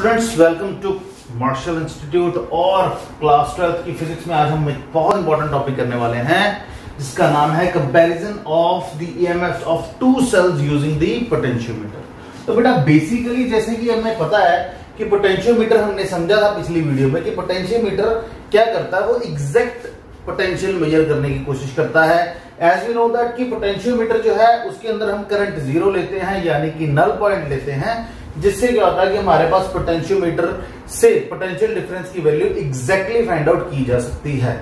Students welcome to Marshal institute और class twelfth की physics में आज हम एक बहुत इंपॉर्टेंट टॉपिक करने वाले हैं, जिसका नाम है comparison of the EMF of two cells using the potentiometer तो बेटा बेसिकली जैसे कि हमें पता है कि पोटेंशियोमीटर हमने समझा था पिछली वीडियो में कि पोटेंशियोमीटर क्या करता है, वो एग्जैक्ट पोटेंशियल मेजर करने की कोशिश करता है। एज वी नो दैट कि पोटेंशियोमीटर जो है, उसके अंदर हम करंट ज़ीरो लेते हैं, यानी कि नल पॉइंट लेते हैं। जिससे क्या होता है कि हमारे पास पोटेंशियोमीटर से पोटेंशियल डिफरेंस की वैल्यू एग्जैक्टली फाइंड आउट की जा सकती है।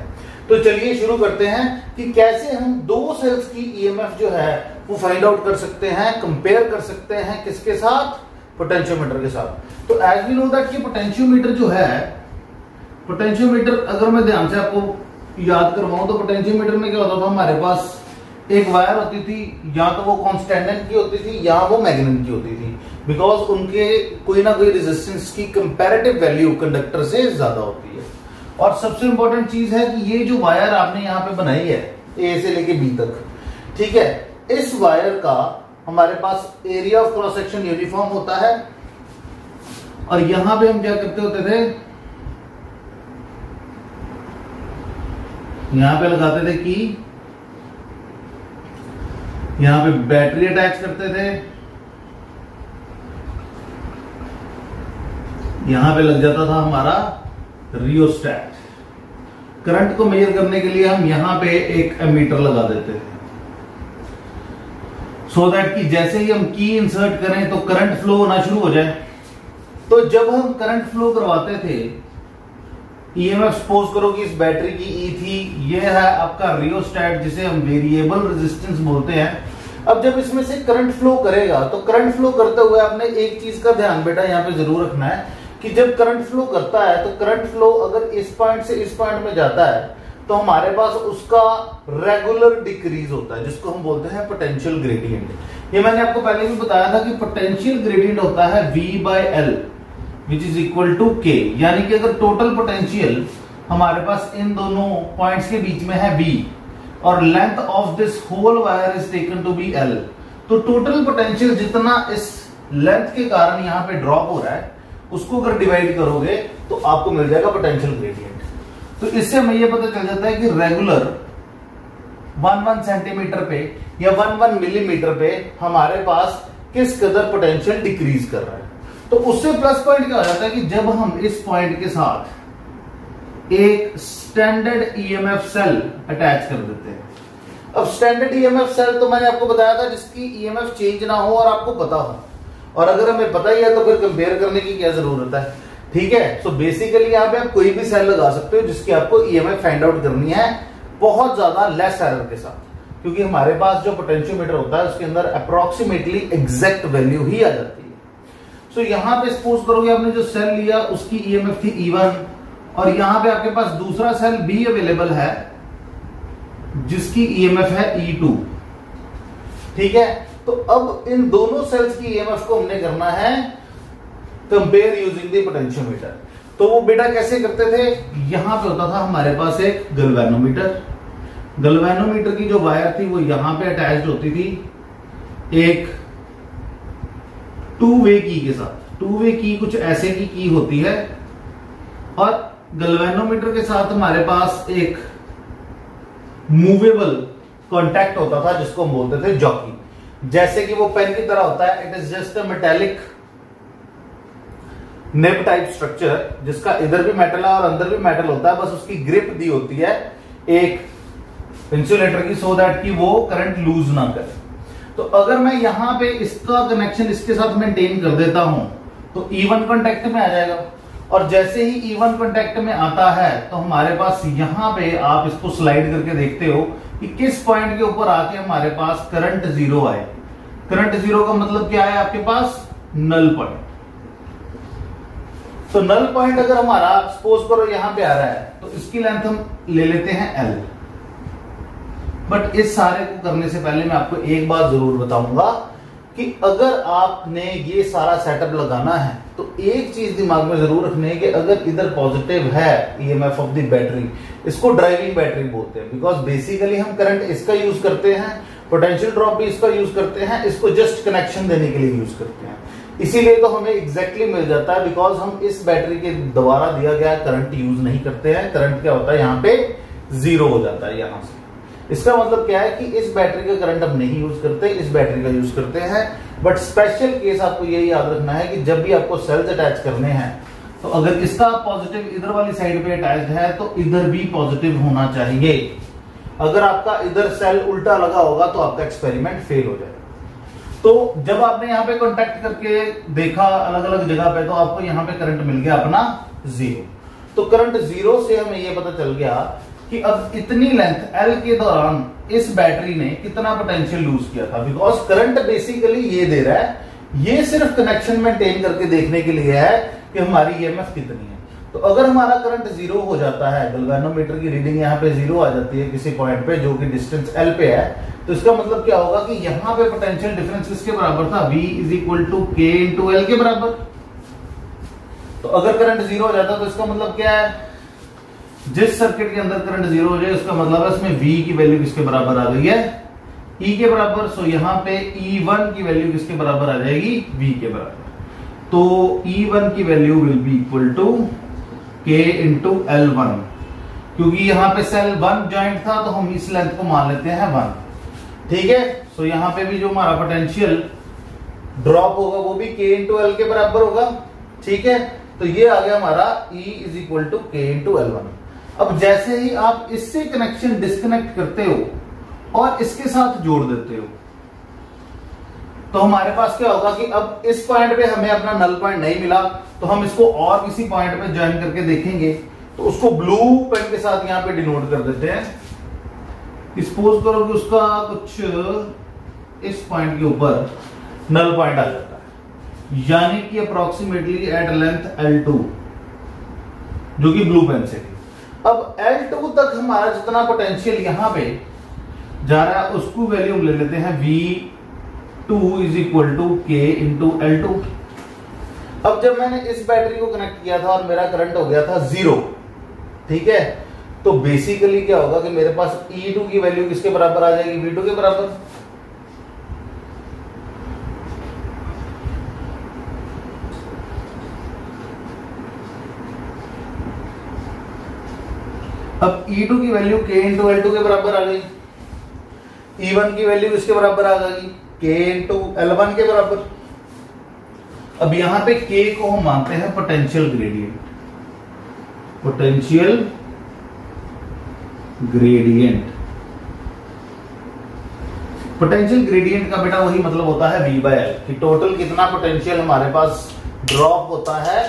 तो चलिए शुरू करते हैं कि कैसे हम दो सेल्स की ईएमएफ e जो है, वो फाइंड आउट कर सकते हैं कंपेयर कर सकते हैं किसके साथ? पोटेंशियोमीटर के साथ। तो एज वी नो दैट कि पोटेंशियोमीटर जो है पोटेंशियोमीटर अगर मैं ध्यान से आपको याद करवाऊं तो पोटेंशियोमीटर में क्या होता था? हमारे पास एक वायर होती थी, या तो वो कॉन्स्टेंडेंट की होती थी, या वो मैग्नेट की होती थी। बिकॉज़ उनके कोई ना कोई रेजिस्टेंस की कंपैरेटिव वैल्यू कंडक्टर से ज़्यादा होती है। और सबसे इंपॉर्टेंट चीज़ है कि ये जो वायर आपने यहाँ पे बनाई है ए से लेके बी तक, ठीक है? इस वायर का हमारे पास area of cross section uniform होता है। और यहाँ पे हम क्या करते होते थे? यहाँ पे लगाते थे कि यहाँ पे बैटरी अटैच करते थे। यहाँ पे लग जाता था हमारा रियोस्टैट। करंट को मेजर करने के लिए हम यहाँ पे एक एमीटर लगा देते थे। सो so दैट कि जैसे ही हम की इंसर्ट करें तो करंट फ्लो होना शुरू हो जाए। तो जब हम करंट फ्लो करवाते थे ईएमएफ सपोज़ करो कि इस बैटरी की ई e थी ये है आपका रियोस्टैट जिसे हम वेरिएबल रेजिस्टेंस बोलते हैं। अब जब इसमें से करंट फ्लो करेगा तो करंट फ्लो करते हुए आपने एक चीज़ का ध्यान बेटा यहाँ पे ज़रूर रखना है कि जब करंट फ्लो करता है तो करंट फ्लो अगर इस पॉइंट से इस पॉइंट में जाता है तो हमारे पास उसका रेगुलर डिक्रीज होता है, जिसको हम बोलते हैं पोटेंशियल ग्रेडियंट ये मैंने आपको पहले भी बताया था कि पोटेंशियल ग्रेडियंट होता है V by L which is equal to K यानी कि अगर टोटल पोटेंशियल हमारे पास इन दोनों पॉइंट्स के बीच में है बी और length of this whole wire is taken to be L तो टोटल पोटेंशियल जितना इस लेंथ के कारण यहाँ पे ड्रॉप हो रहा है, उसको अगर डिवाइड करोगे तो आपको मिल जाएगा पोटेंशियल ग्रेडियंट तो इससे हमें यह पता चल जाता है कि रेगुलर वन वन सेंटीमीटर पे या वन वन मिलीमीटर पे हमारे पास किस कदर पोटेंशियल डिक्रीज कर रहा है। तो उससे प्लस पॉइंट क्या हो जाता है कि जब हम इस पॉइंट के साथ एक स्टैंडर्ड ईएमएफ सेल अटैच कर देते हैं। अब स्टैंडर्ड ईएमएफ सेल तो मैंने आपको बताया था जिसकी ईएमएफ चेंज ना हो और आपको पता हो। और अगर हमें पता ही है तो फिर कंपेयर करने की क्या ज़रूरत है। ठीक है? सो बेसिकली यहाँ पे आप कोई भी सेल लगा सकते हो जिसकी आपको ईएमएफ फाइंड आउट करनी है बहुत ज़्यादा लेस एरर के साथ। क्योंकि हमारे पास जो पोटेंशियोमीटर होता है, उसके अंदर अप्रोक्सीमेटली एग्जैक्ट वैल्यू ही आ जाती है। सो यहाँ पे सपोज़ करोगे आपने जो सेल लिया, उसकी ईएमएफ थी E1 और यहाँ पे आपके पास दूसरा सेल बी अवेलेबल है, जिसकी ईएमएफ है E2 ठीक है? तो अब इन दोनों सेल्स की ईएमएफ को हमने करना है कंपेयर यूजिंग द पोटेंशियोमीटर तो वो बेटा कैसे करते थे? यहाँ पे होता था हमारे पास एक गलवेनोमीटर गलवेनोमीटर की जो वायर थी, वो यहाँ पे अटैच होती थी। एक टू वे की के साथ। टू वे की कुछ ऐसे की की होती है। और गलवेनोमीटर के साथ हमारे पास एक मूवेबल कॉन्टैक्ट होता था, जिसको हम बोलते थे जॉकी जैसे कि वो पेन की तरह होता है it is just a metallic nap type structure जिसका इधर भी मेटल है और अंदर भी मेटल होता है। बस उसकी ग्रिप दी होती है एक इंसुलेटर की सो दैट कि वो करंट लूज ना करे। तो अगर मैं यहाँ पे इसका कनेक्शन इसके साथ मेंटेन कर देता हूँ तो इवन कॉन्टेक्ट में आ जाएगा। और जैसे ही इवन कॉन्टेक्ट में आता है तो हमारे पास यहाँ पे आप इसको स्लाइड करके देखते हो कि किस पॉइंट के ऊपर आके हमारे पास करंट ज़ीरो आए। करंट ज़ीरो का मतलब क्या है आपके पास? नल पॉइंट तो नल पॉइंट अगर हमारा सपोज़ करो यहाँ पे आ रहा है तो इसकी लेंथ हम ले लेते हैं एल बट इस सारे को करने से पहले मैं आपको एक बात ज़रूर बताऊँगा कि अगर आपने ये सारा सेटअप लगाना है तो एक चीज़ दिमाग में ज़रूर रखने कि अगर इधर पॉजिटिव है ईएमएफ ऑफ़ द बैटरी इसको ड्राइविंग बैटरी बोलते हैं। बिकॉज़ बेसिकली हम करंट इसका यूज़ करते हैं पोटेंशियल ड्रॉप भी इसका यूज़ करते हैं, इसको जस्ट कनेक्शन देने के लिए यूज़ करते हैं। इसीलिए तो हमें एग्जैक्टली exactly मिल जाता है बिकॉज़ हम इस बैटरी के द्वारा दिया गया करंट यूज़ नहीं करते हैं। करंट क्या होता है? यहाँ पे ज़ीरो हो जाता है, यहाँ से। इसका मतलब क्या है कि इस बैटरी का करंट हम नहीं यूज़ करते, इस बैटरी का यूज़ करते हैं। बट स्पेशल केस आपको यही याद रखना है कि जब भी आपको सेल्स अटैच करने हैं तो अगर इसका पॉजिटिव इधर वाली साइड पे अटैच है तो इधर भी पॉजिटिव होना चाहिए। अगर आपका इधर सेल उल्टा लगा होगा तो आपका एक्सपेरिमेंट फेल हो जाएगा। तो जब आपने यहाँ पे कॉन्टेक्ट करके देखा अलग अलग जगह पे तो आपको यहाँ पे करंट मिल गया अपना ज़ीरो तो करंट ज़ीरो से हमें यह पता चल गया कि अब इतनी लेंथ एल के दौरान इस बैटरी ने कितना पोटेंशियल लूज किया था? बिकॉज़ करंट बेसिकली ये दे रहा है, ये सिर्फ़ कनेक्शन मेंटेन करके देखने के लिए है कि हमारी ईएमएफ कितनी है। तो अगर हमारा करंट ज़ीरो हो जाता है गलवेनोमीटर की रीडिंग यहाँ पे ज़ीरो आ जाती है किसी पॉइंट पे जो कि डिस्टेंस एल पे है तो इसका मतलब क्या होगा कि यहाँ पे पोटेंशियल डिफरेंस किसके बराबर था? V is equal to K into L के बराबर। तो अगर करंट ज़ीरो हो जाता तो इसका मतलब क्या है? जिस सर्किट के अंदर करंट ज़ीरो हो जाए, उसका मतलब है इसमें V की वैल्यू किसके बराबर आ गई है? E के बराबर सो यहाँ पे E1 की वैल्यू किसके बराबर आ जाएगी? V के बराबर। तो E1 की value will be equal to K into L one क्योंकि यहाँ पे सेल वन ज्वाइंट था तो हम इस लेंथ को मान लेते हैं वन ठीक है? सो यहाँ पे भी जो हमारा पोटेंशियल ड्रॉप होगा, वो भी K इंटू एल के बराबर होगा। ठीक है? तो ये आ गया हमारा E is equal to K into L one अब जैसे ही आप इससे कनेक्शन डिस्कनेक्ट करते हो और इसके साथ जोड़ देते हो तो हमारे पास क्या होगा कि अब इस पॉइंट पे हमें अपना नल पॉइंट नहीं मिला तो हम इसको और किसी पॉइंट पे ज्वाइन करके देखेंगे। तो उसको ब्लू पेन के साथ यहाँ पे डिनोट कर देते हैं। सपोज़ करो कि उसका कुछ इस पॉइंट के ऊपर नल पॉइंट आ जाता है, यानी कि अप्रोक्सीमेटली एट लेंथ L2 जो कि ब्लू पेन से अब L2 तक हमारा जितना पोटेंशियल यहाँ पे, जा रहा है, उसको वैल्यू ले लेते हैं V2 is equal to K into L अब जब मैंने इस बैटरी को कनेक्ट किया था और मेरा करंट हो गया था ज़ीरो ठीक है? तो बेसिकली क्या होगा कि मेरे पास E2 की वैल्यू किसके बराबर आ जाएगी? V2 के बराबर। अब E2 की value K into L two के बराबर आ गई। E1 की वैल्यू इसके बराबर आ गई K इंटू एल वन के बराबर। अब यहाँ पे K को हम मानते हैं potential gradient potential gradient potential gradient का बेटा वही मतलब होता है V बाय एल कि टोटल कितना पोटेंशियल हमारे पास ड्रॉप होता है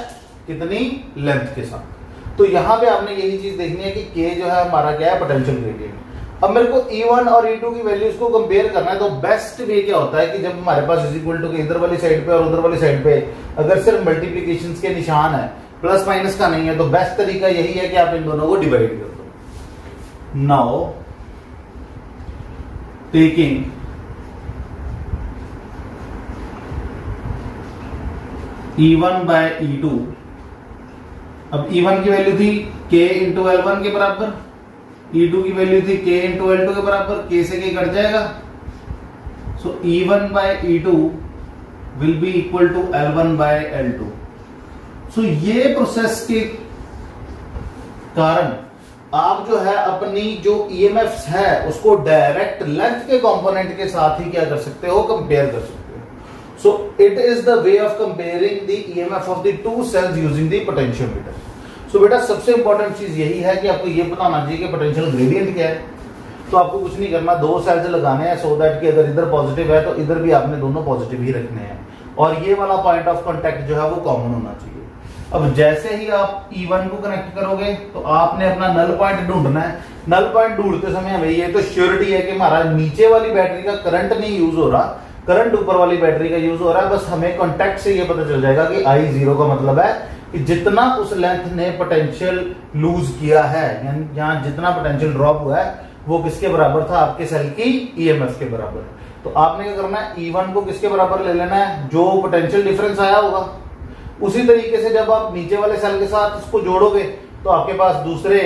कितनी लेंथ के साथ। तो यहाँ पे आपने यही चीज़ देखनी है कि के जो है हमारा क्या है पोटेंशियल ग्रेडियंट अब मेरे को E1 और E2 की वैल्यूज़ को कंपेयर करना है तो बेस्ट वे क्या होता है कि जब हमारे पास इज़ इक्वल टू इधर वाली साइड पे और उधर वाली साइड पे अगर सिर्फ़ मल्टीप्लीकेशन के निशान है प्लस माइनस का नहीं है तो बेस्ट तरीका यही है कि आप इन दोनों को डिवाइड कर दो। Now taking E1 by E2 अब E1 की वैल्यू थी K इंटू एल के बराबर E2 की वैल्यू थी K इंटू एल के बराबर, K से K कट जाएगा। So E1 by E2 will be equal to L1 by L2 so ये प्रोसेस के कारण आप जो है अपनी जो ईएमएफ e है, उसको डायरेक्ट लेंथ के कंपोनेंट के साथ ही क्या कर सकते हो कंपेयर कर सकते हो। So it is the way of comparing the EMF of the two cells using the potentiometer so बेटा, सबसे इंपॉर्टेंट चीज़ यही है कि आपको ये पता होना चाहिए कि पोटेंशियल ग्रेडियंट क्या है। तो आपको कुछ नहीं करना, दो सेल्स लगाने हैं सो दैट कि अगर इधर पॉजिटिव है तो इधर भी आपने दोनों पॉजिटिव ही रखने हैं। और ये वाला पॉइंट ऑफ़ कॉन्टेक्ट जो है, वो कॉमन होना चाहिए। अब जैसे ही आप E1 को कनेक्ट करोगे तो आपने अपना नल पॉइंट ढूंढना है। नल पॉइंट ढूंढते समय हमें ये तो श्योरिटी है कि हमारा नीचे वाली बैटरी का करंट नहीं यूज़ हो रहा करंट ऊपर वाली बैटरी का यूज़ हो रहा है, बस हमें कॉन्टेक्ट से ये पता चल जाएगा कि आई ज़ीरो का मतलब है जितना उस लेंथ ने पोटेंशियल लूज किया है यहाँ जितना पोटेंशियल ड्रॉप हुआ है, वो किसके बराबर था? आपके सेल की ईएमएफ के बराबर। तो आपने क्या करना है? E1 को किसके बराबर ले लेना है? जो पोटेंशियल डिफरेंस आया होगा। उसी तरीके से जब आप नीचे वाले सेल के साथ उसको जोड़ोगे तो आपके पास दूसरे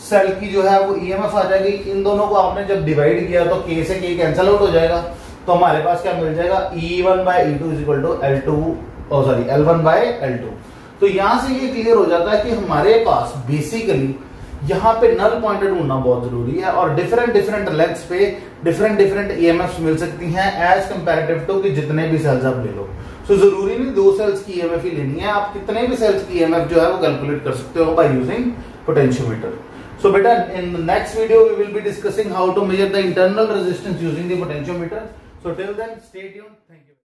सेल की जो है वो ईएमएफ आ जाएगी। इन दोनों को आपने जब डिवाइड किया तो के से के कैंसिल आउट हो जाएगा। तो हमारे पास क्या मिल जाएगा? E one by E two is equal to L two sorry L one by L two तो यहाँ से ये क्लियर हो जाता है कि हमारे पास बेसिकली यहाँ पे नल पॉइंट ढूंढना बहुत ज़रूरी है और डिफरेंट डिफरेंट लेंथ्स पे डिफरेंट डिफरेंट ईएमएफ मिल सकती हैं एज कंपैरेटिव टू कि जितने भी सेल्स आप ले लो सो so, ज़रूरी नहीं दो सेल्स की ईएमएफ ही लेनी है आप कितने भी सेल्स की ईएमएफ जो है वो कैलकुलेट कर सकते हो by using potentiometer better in the next video we will be discussing how to measure the internal resistance using the potentiometer. So till then stay tuned. Thank you.